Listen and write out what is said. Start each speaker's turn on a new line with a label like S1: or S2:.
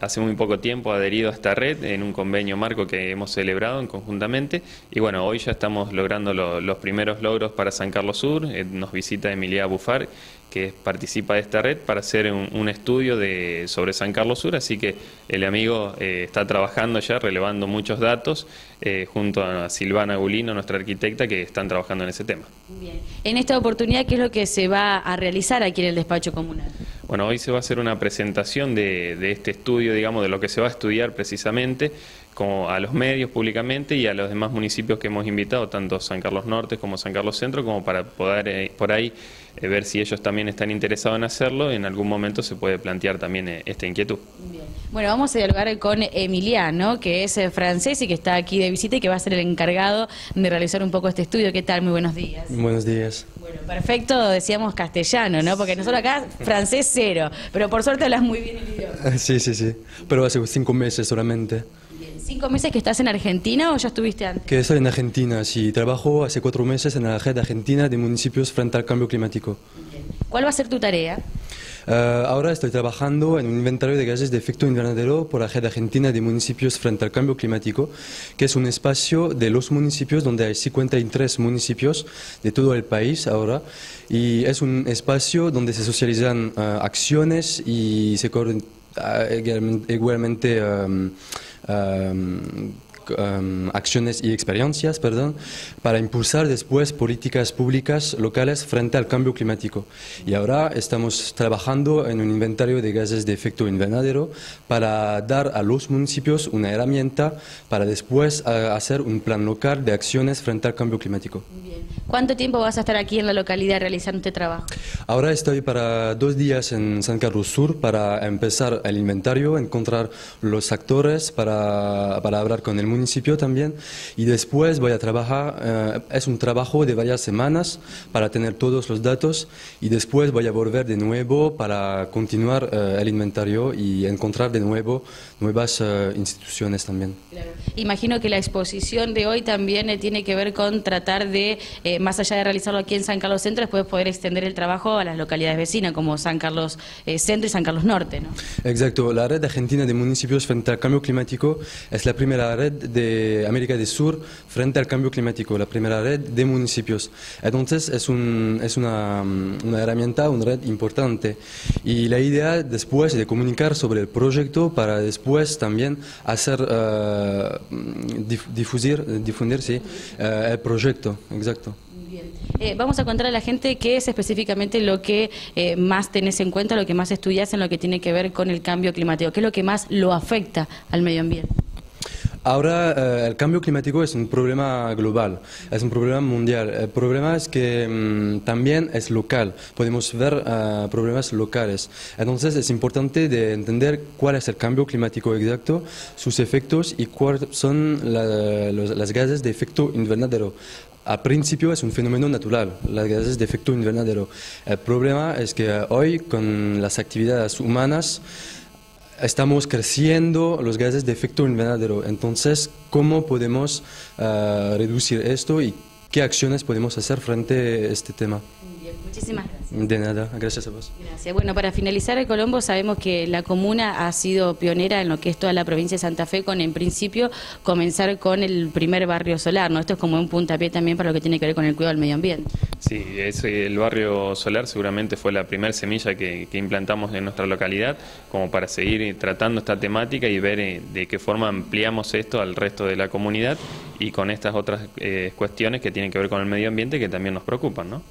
S1: Hace muy poco tiempo adherido a esta red en un convenio marco que hemos celebrado en conjuntamente y bueno, hoy ya estamos logrando los primeros logros para San Carlos Sur, eh, nos visita Emilia Bufar que participa de esta red para hacer un, estudio de, sobre San Carlos Sur, así que el amigo eh, está trabajando ya, relevando muchos datos, eh, junto a Silvana Gulino, nuestra arquitecta, que están trabajando en ese tema.
S2: En esta oportunidad, ¿qué es lo que se va a realizar aquí en el despacho comunal?
S1: Bueno, hoy se va a hacer una presentación de, este estudio, digamos, de lo que se va a estudiar precisamente como a los medios públicamente y a los demás municipios que hemos invitado, tanto San Carlos Norte como San Carlos Centro, como para poder eh, por ahí eh, ver si ellos también están interesados en hacerlo. En algún momento se puede plantear también eh, esta inquietud.
S2: Bueno, vamos a dialogar con Emiliano, que es francés y que está aquí de visita y que va a ser el encargado de realizar un poco este estudio. ¿Qué tal? Muy buenos días.
S3: Buenos días.
S2: Perfecto, decíamos castellano, ¿no? Porque nosotros acá francés cero, pero por suerte hablas muy bien el idioma.
S3: Sí, sí, sí, pero hace cinco meses solamente.
S2: ¿Cinco meses que estás en Argentina o ya estuviste antes?
S3: Que estoy en Argentina, sí. Trabajo hace cuatro meses en la red argentina de municipios frente al cambio climático.
S2: ¿Cuál va a ser tu tarea?
S3: Eh, ahora estoy trabajando en un inventario de gases de efecto invernadero por la red argentina de municipios frente al cambio climático, que es un espacio de los municipios donde hay 53 municipios de todo el país ahora, y es un espacio donde se socializan eh, acciones y se uh, igualmente um, um, Um, acciones y experiencias perdón, para impulsar después políticas públicas locales frente al cambio climático. Y ahora estamos trabajando en un inventario de gases de efecto invernadero para dar a los municipios una herramienta para después uh, hacer un plan local de acciones frente al cambio climático.
S2: ¿Cuánto tiempo vas a estar aquí en la localidad realizando este trabajo?
S3: Ahora estoy para dos días en San Carlos Sur para empezar el inventario, encontrar los actores para, para hablar con el municipio también y después voy a trabajar, eh, es un trabajo de varias semanas para tener todos los datos y después voy a volver de nuevo para continuar eh, el inventario y encontrar de nuevo nuevas eh, instituciones también.
S2: Imagino que la exposición de hoy también tiene que ver con tratar de eh, más allá de realizarlo aquí en San Carlos Centro, después poder extender el trabajo a las localidades vecinas, como San Carlos eh, Centro y San Carlos Norte. ¿no?
S3: Exacto, la red argentina de municipios frente al cambio climático es la primera red de América del Sur frente al cambio climático, la primera red de municipios. Entonces es, un, es una, una herramienta, una red importante. Y la idea después de comunicar sobre el proyecto para después también hacer, uh, difundir, sí, el proyecto, exacto.
S2: Eh, vamos a contar a la gente qué es específicamente lo que eh, más tenés en cuenta, lo que más estudias en lo que tiene que ver con el cambio climático, qué es lo que más lo afecta al medio ambiente.
S3: Ahora eh, el cambio climático es un problema global, es un problema mundial. El problema es que mm, también es local, podemos ver problemas locales. Entonces es importante de entender cuál es el cambio climático exacto, sus efectos y cuáles son las gases de efecto invernadero a principio es un fenómeno natural, las gases de efecto invernadero. El problema es que hoy con las actividades humanas estamos creciendo los gases de efecto invernadero. Entonces, ¿cómo podemos eh, reducir esto y qué acciones podemos hacer frente a este tema?
S2: Muchísimas gracias.
S3: De nada, gracias a vos.
S2: Gracias. Bueno, para finalizar el Colombo, sabemos que la comuna ha sido pionera en lo que es toda la provincia de Santa Fe, con en principio comenzar con el primer barrio solar, ¿no? Esto es como un puntapié también para lo que tiene que ver con el cuidado del medio ambiente.
S1: Sí, el barrio solar seguramente fue la primera semilla que, implantamos en nuestra localidad, como para seguir tratando esta temática y ver eh, de qué forma ampliamos esto al resto de la comunidad y con estas otras eh, cuestiones que tienen que ver con el medio ambiente que también nos preocupan, ¿no?